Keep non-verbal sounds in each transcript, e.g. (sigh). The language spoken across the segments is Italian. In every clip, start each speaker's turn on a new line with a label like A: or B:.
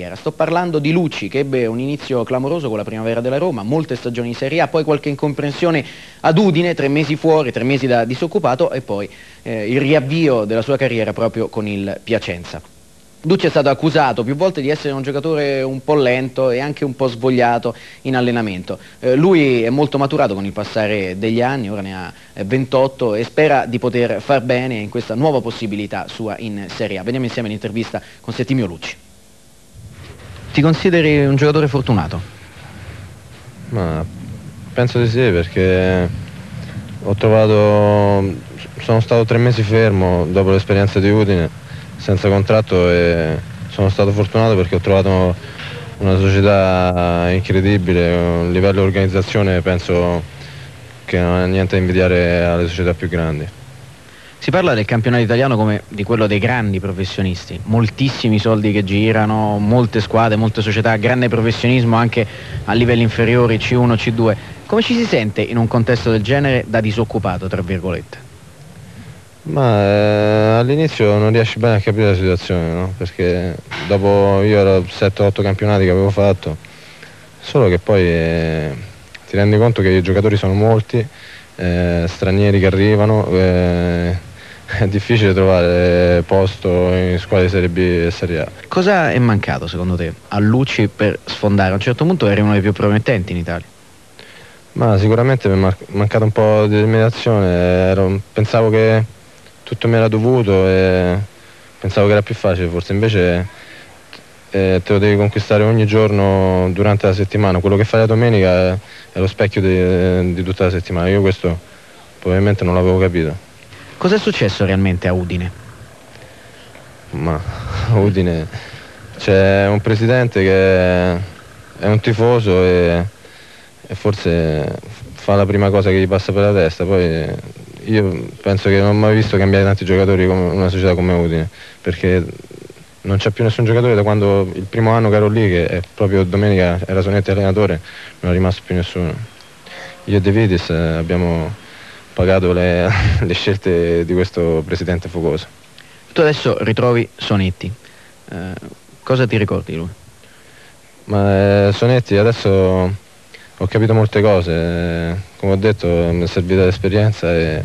A: carriera. Sto parlando di Lucci che ebbe un inizio clamoroso con la primavera della Roma, molte stagioni in Serie A, poi qualche incomprensione ad Udine, tre mesi fuori, tre mesi da disoccupato e poi eh, il riavvio della sua carriera proprio con il Piacenza. Ducci è stato accusato più volte di essere un giocatore un po' lento e anche un po' svogliato in allenamento. Eh, lui è molto maturato con il passare degli anni, ora ne ha 28 eh, e spera di poter far bene in questa nuova possibilità sua in Serie A. Vediamo insieme l'intervista con Settimio Lucci. Ti consideri un giocatore fortunato?
B: Ma penso di sì perché ho trovato, sono stato tre mesi fermo dopo l'esperienza di Udine senza contratto e sono stato fortunato perché ho trovato una società incredibile, un livello di organizzazione penso che non ha niente da invidiare alle società più grandi.
A: Si parla del campionato italiano come di quello dei grandi professionisti, moltissimi soldi che girano, molte squadre, molte società, grande professionismo anche a livelli inferiori, C1, C2. Come ci si sente in un contesto del genere da disoccupato, tra virgolette?
B: Ma eh, all'inizio non riesci bene a capire la situazione, no? perché dopo io ero 7-8 campionati che avevo fatto, solo che poi eh, ti rendi conto che i giocatori sono molti, eh, stranieri che arrivano, eh, è difficile trovare posto in squadre di Serie B e Serie A.
A: Cosa è mancato secondo te a Lucci per sfondare? A un certo punto eri uno dei più promettenti in Italia.
B: Ma sicuramente mi è mancato un po' di determinazione, pensavo che tutto mi era dovuto e pensavo che era più facile, forse invece eh, te lo devi conquistare ogni giorno durante la settimana, quello che fai la domenica è, è lo specchio di, di, tutta la settimana, io questo probabilmente non l'avevo capito.
A: Cos'è successo realmente a Udine?
B: Ma a Udine c'è un presidente che è un tifoso e, e forse fa la prima cosa che gli passa per la testa, poi io penso che non ho mai visto cambiare tanti giocatori come una società come Udine, perché non c'è più nessun giocatore da quando il primo anno che ero lì, che è proprio domenica era Sonetti allenatore, non è rimasto più nessuno. Io e De Vitis abbiamo pagato le, (laughs) le, scelte di questo presidente focoso.
A: Tu adesso ritrovi Sonetti, eh, cosa ti ricordi di lui?
B: Ma eh, Sonetti adesso ho capito molte cose, come ho detto mi è servita l'esperienza e,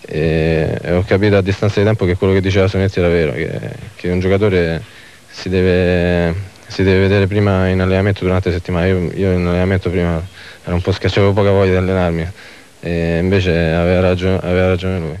B: e, e, ho capito a distanza di tempo che quello che diceva Sonetti era vero, che, che un giocatore si deve, si deve, vedere prima in allenamento durante la settimana. Io, io in allenamento prima ero un po' schiacciato, avevo poca voglia di allenarmi e invece aveva ragione, aveva ragione lui.